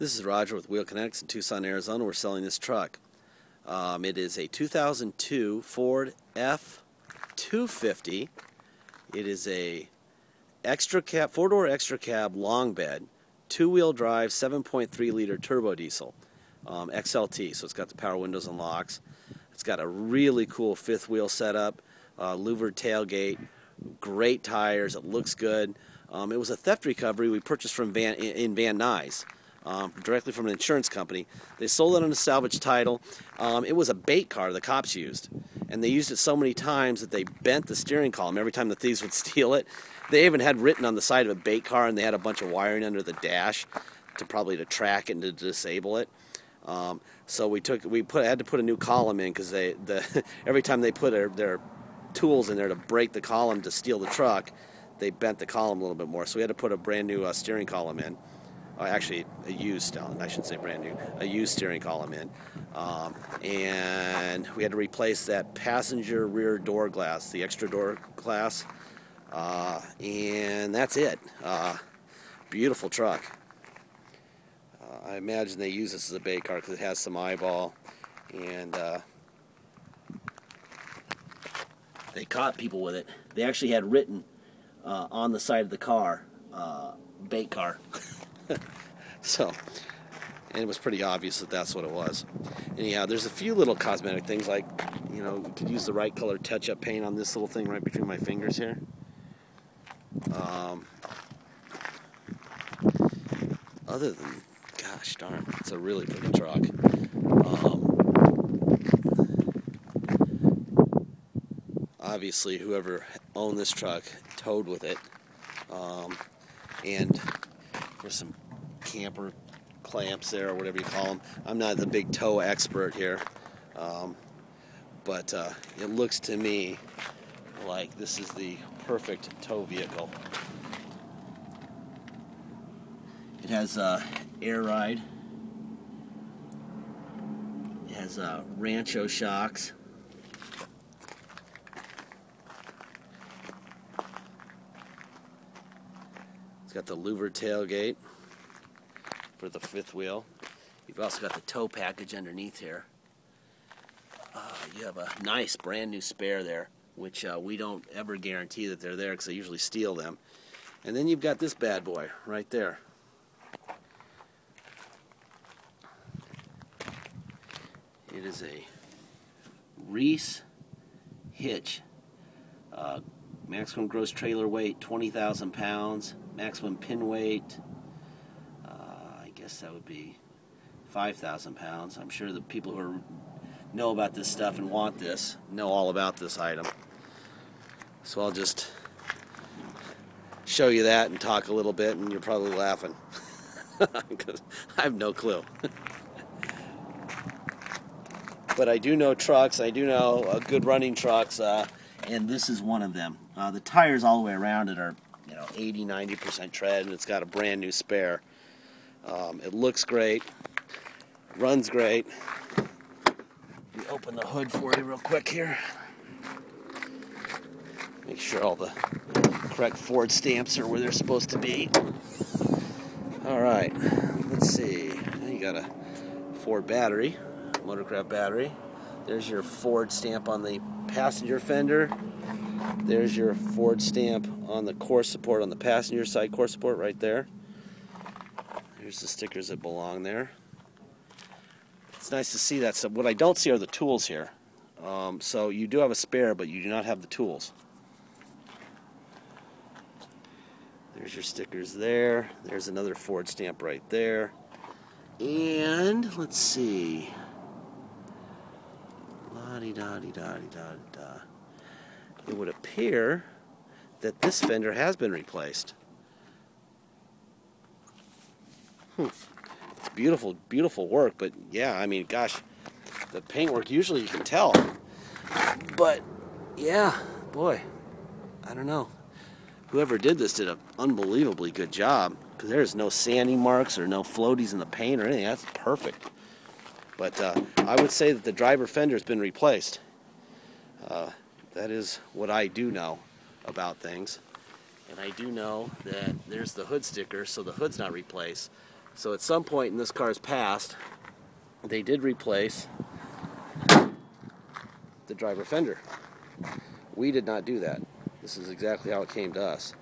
This is Roger with Wheel Kinetics in Tucson, Arizona. We're selling this truck. Um, it is a 2002 Ford F250. It is a extra cab, four-door extra cab long bed, two-wheel drive, 7.3 liter turbo diesel, um, XLT. So it's got the power windows and locks. It's got a really cool fifth wheel setup, uh, louvered tailgate, great tires. It looks good. Um, it was a theft recovery we purchased from Van in Van Nuys um, directly from an insurance company. They sold it on a salvage title. Um, it was a bait car the cops used, and they used it so many times that they bent the steering column every time the thieves would steal it. They even had written on the side of a bait car, and they had a bunch of wiring under the dash to probably to track it and to disable it. Um, so we took we put had to put a new column in because they the every time they put their, their tools in there to break the column to steal the truck, they bent the column a little bit more. So we had to put a brand new uh, steering column in actually a used, I shouldn't say brand new, a used steering column in. Um, and we had to replace that passenger rear door glass, the extra door glass. Uh, and that's it. Uh, beautiful truck. Uh, I imagine they use this as a bait car because it has some eyeball. And uh, they caught people with it. They actually had written uh, on the side of the car, bait car. so, and it was pretty obvious that that's what it was. Anyhow, there's a few little cosmetic things like, you know, you could use the right color touch-up paint on this little thing right between my fingers here. Um, other than, gosh darn, it's a really pretty truck. Um, obviously, whoever owned this truck towed with it. Um, and there's some camper clamps there, or whatever you call them. I'm not the big tow expert here, um, but uh, it looks to me like this is the perfect tow vehicle. It has uh, air ride. It has uh, Rancho shocks. It's got the louvered tailgate for the fifth wheel. You've also got the tow package underneath here. Uh, you have a nice brand new spare there, which uh, we don't ever guarantee that they're there because they usually steal them. And then you've got this bad boy right there. It is a Reese hitch. Uh, maximum gross trailer weight 20,000 pounds maximum pin weight, That would be 5,000 pounds. I'm sure the people who are, know about this stuff and want this know all about this item. So I'll just show you that and talk a little bit, and you're probably laughing because I have no clue. but I do know trucks. I do know uh, good running trucks, uh, and this is one of them. Uh, the tires all the way around it are you know 80 90% tread and it's got a brand new spare um, it looks great. Runs great. Let me open the hood for you real quick here. Make sure all the correct Ford stamps are where they're supposed to be. All right let's see. You got a Ford battery motorcraft battery. There's your Ford stamp on the passenger fender. There's your Ford stamp on the core support on the passenger side core support right there. Here's the stickers that belong there. It's nice to see that. So what I don't see are the tools here. Um, so you do have a spare, but you do not have the tools. There's your stickers there. There's another Ford stamp right there. And let's see. La di da di da di da da it would appear that this fender has been replaced. It's beautiful, beautiful work, but yeah, I mean, gosh, the paintwork usually you can tell. But yeah, boy, I don't know. Whoever did this did an unbelievably good job because there's no sanding marks or no floaties in the paint or anything. That's perfect. But uh, I would say that the driver fender has been replaced. Uh, that is what I do know about things. And I do know that there's the hood sticker, so the hood's not replaced. So at some point in this car's past, they did replace the driver fender. We did not do that. This is exactly how it came to us.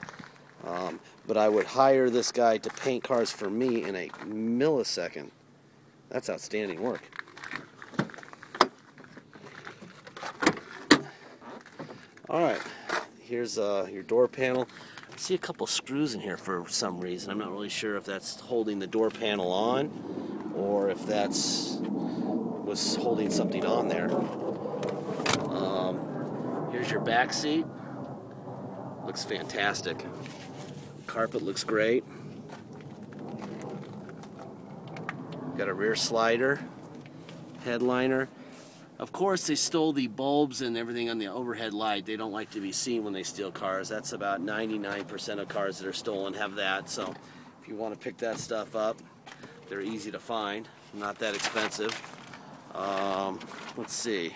Um, but I would hire this guy to paint cars for me in a millisecond. That's outstanding work. All right, here's uh, your door panel. See a couple screws in here for some reason. I'm not really sure if that's holding the door panel on or if that's was holding something on there. Um, here's your back seat. Looks fantastic. Carpet looks great. Got a rear slider, headliner. Of course, they stole the bulbs and everything on the overhead light. They don't like to be seen when they steal cars. That's about 99% of cars that are stolen have that. So if you want to pick that stuff up, they're easy to find, not that expensive. Um, let's see.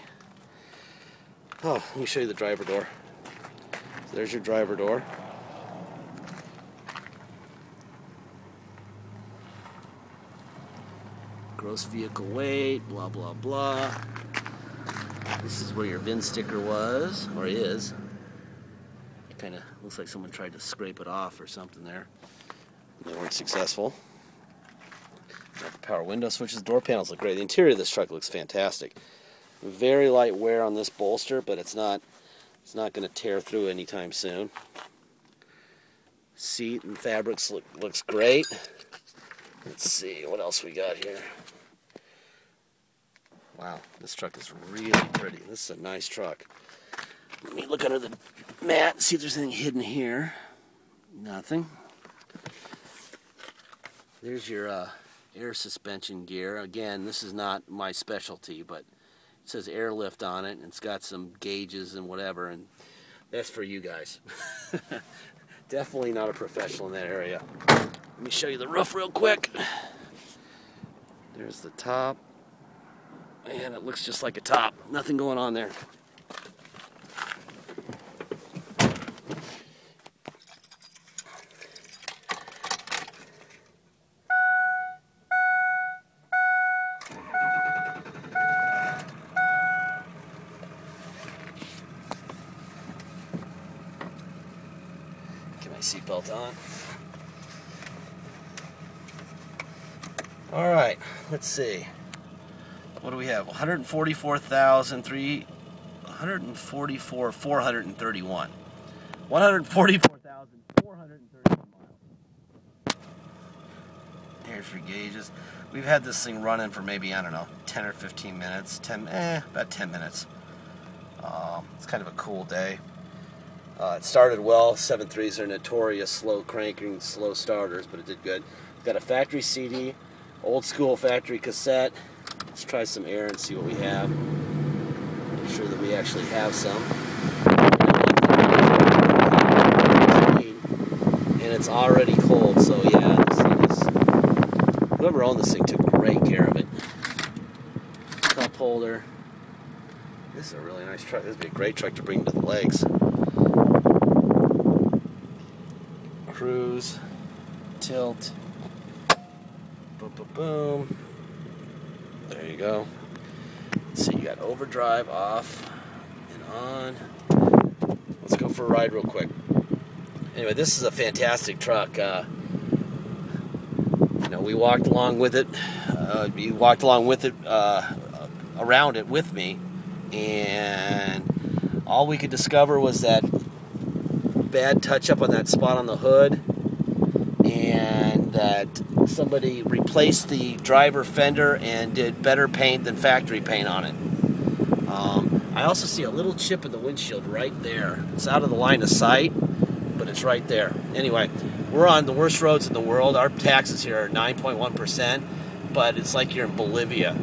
Oh, let me show you the driver door. So there's your driver door. Gross vehicle weight, blah, blah, blah. This is where your VIN sticker was, or is. It Kind of looks like someone tried to scrape it off or something there. They weren't successful. Got the power window switches, door panels look great. The interior of this truck looks fantastic. Very light wear on this bolster, but it's not it's not going to tear through anytime soon. Seat and fabrics look looks great. Let's see what else we got here. Wow, this truck is really pretty. This is a nice truck. Let me look under the mat, see if there's anything hidden here. Nothing. There's your uh, air suspension gear. Again, this is not my specialty, but it says airlift on it, and it's got some gauges and whatever, and that's for you guys. Definitely not a professional in that area. Let me show you the roof real quick. There's the top. And it looks just like a top. Nothing going on there. Get my seatbelt on. All right, let's see what do we have? 144,003, 144, 431. 144,431 miles. Here's your gauges. We've had this thing running for maybe, I don't know, 10 or 15 minutes. 10, eh, about 10 minutes. Um, it's kind of a cool day. Uh, it started well. 7.3s are notorious slow cranking, slow starters, but it did good. It's got a factory CD, old school factory cassette, Let's try some air and see what we have. Make sure that we actually have some. And it's already cold, so yeah, this thing is. Whoever owned this thing took great care of it. Cup holder. This is a really nice truck. This would be a great truck to bring to the lakes. Cruise, tilt, boom, boom, boom. There you go. See, you got overdrive off and on. Let's go for a ride real quick. Anyway, this is a fantastic truck. Uh, you know, we walked along with it. Uh, you walked along with it, uh, around it with me, and all we could discover was that bad touch up on that spot on the hood, and that somebody replaced the driver fender and did better paint than factory paint on it. Um, I also see a little chip in the windshield right there. It's out of the line of sight, but it's right there. Anyway, we're on the worst roads in the world. Our taxes here are 9.1%, but it's like you're in Bolivia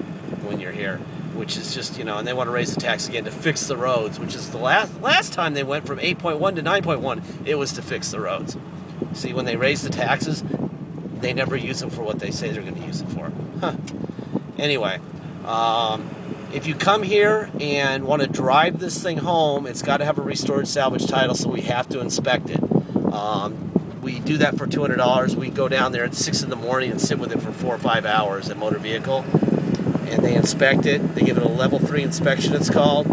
when you're here, which is just, you know, and they want to raise the tax again to fix the roads, which is the last last time they went from 8.1 to 9.1, it was to fix the roads. See, when they raise the taxes, they never use them for what they say they're going to use it for. Huh. Anyway, um, if you come here and want to drive this thing home, it's got to have a restored salvage title, so we have to inspect it. Um, we do that for $200. We go down there at 6 in the morning and sit with it for four or five hours at Motor Vehicle. And they inspect it. They give it a level 3 inspection, it's called.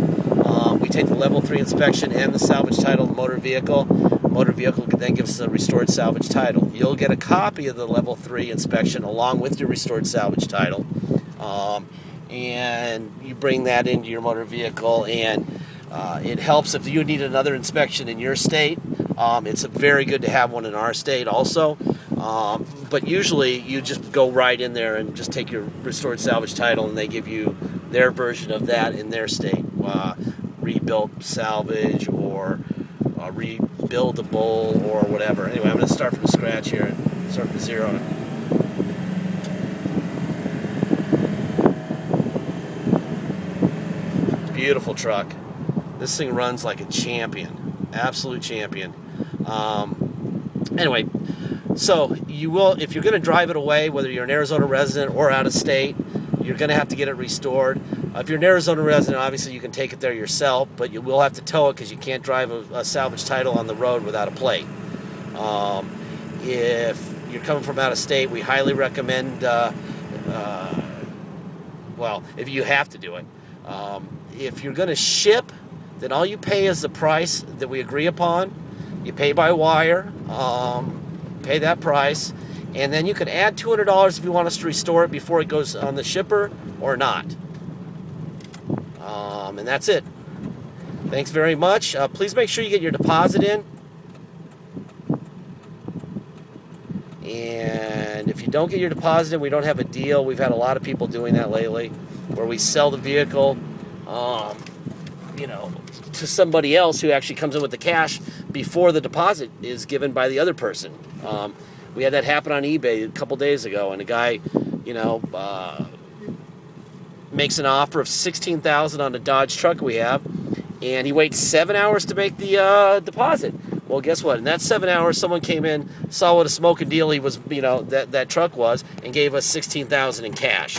Um, take the level 3 inspection and the salvage title motor vehicle. Motor vehicle can then give us a restored salvage title. You'll get a copy of the level 3 inspection along with your restored salvage title. Um, and you bring that into your motor vehicle and uh, it helps if you need another inspection in your state. Um, it's very good to have one in our state also. Um, but usually you just go right in there and just take your restored salvage title and they give you their version of that in their state. Uh, rebuilt salvage or uh, rebuildable or whatever. Anyway, I'm going to start from scratch here and start from zero. Beautiful truck. This thing runs like a champion, absolute champion. Um, anyway, so you will, if you're going to drive it away, whether you're an Arizona resident or out of state, you're going to have to get it restored. Uh, if you're an Arizona resident, obviously you can take it there yourself, but you will have to tow it because you can't drive a, a, salvage title on the road without a plate. Um, if you're coming from out of state, we highly recommend. Uh, uh, well, if you have to do it, um, if you're going to ship then all you pay is the price that we agree upon. You pay by wire, um, pay that price, and then you can add $200 if you want us to restore it before it goes on the shipper or not. Um, and that's it. Thanks very much. Uh, please make sure you get your deposit in. And if you don't get your deposit in, we don't have a deal. We've had a lot of people doing that lately, where we sell the vehicle. Um, you know, to somebody else who actually comes in with the cash before the deposit is given by the other person. Um, we had that happen on eBay a couple days ago, and a guy, you know, uh, makes an offer of sixteen thousand on a Dodge truck we have, and he waits seven hours to make the uh, deposit. Well, guess what? In that seven hours, someone came in, saw what a smoking deal he was, you know, that that truck was, and gave us sixteen thousand in cash.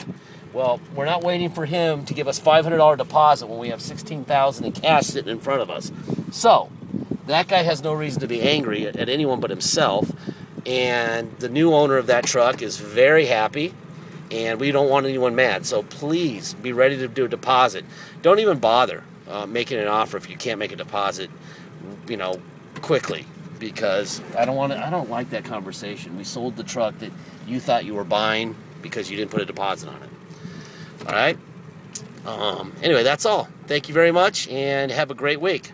Well, we're not waiting for him to give us $500 deposit when we have 16,000 in cash sitting in front of us. So, that guy has no reason to be angry at, anyone but himself. And the new owner of that truck is very happy, and we don't want anyone mad. So please be ready to do a deposit. Don't even bother uh, making an offer if you can't make a deposit, you know, quickly because I don't want to. I don't like that conversation. We sold the truck that you thought you were buying because you didn't put a deposit on it. All right. Um, anyway, that's all. Thank you very much and have a great week.